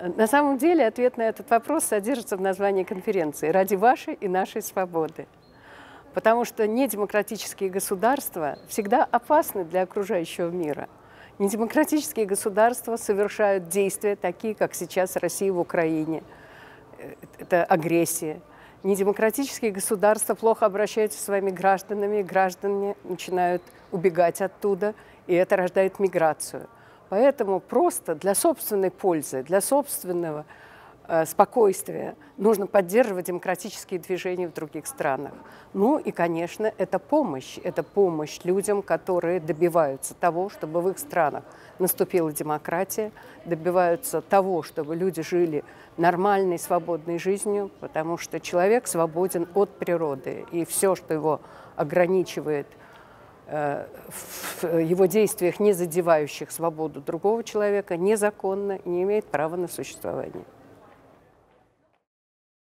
На самом деле ответ на этот вопрос содержится в названии конференции «Ради вашей и нашей свободы». Потому что недемократические государства всегда опасны для окружающего мира. Недемократические государства совершают действия, такие, как сейчас Россия в Украине. Это агрессия. Недемократические государства плохо обращаются с своими гражданами, граждане начинают убегать оттуда, и это рождает миграцию. Поэтому просто для собственной пользы, для собственного э, спокойствия нужно поддерживать демократические движения в других странах. Ну и, конечно, это помощь. Это помощь людям, которые добиваются того, чтобы в их странах наступила демократия, добиваются того, чтобы люди жили нормальной, свободной жизнью, потому что человек свободен от природы, и все, что его ограничивает – в его действиях, не задевающих свободу другого человека, незаконно не имеет права на существование.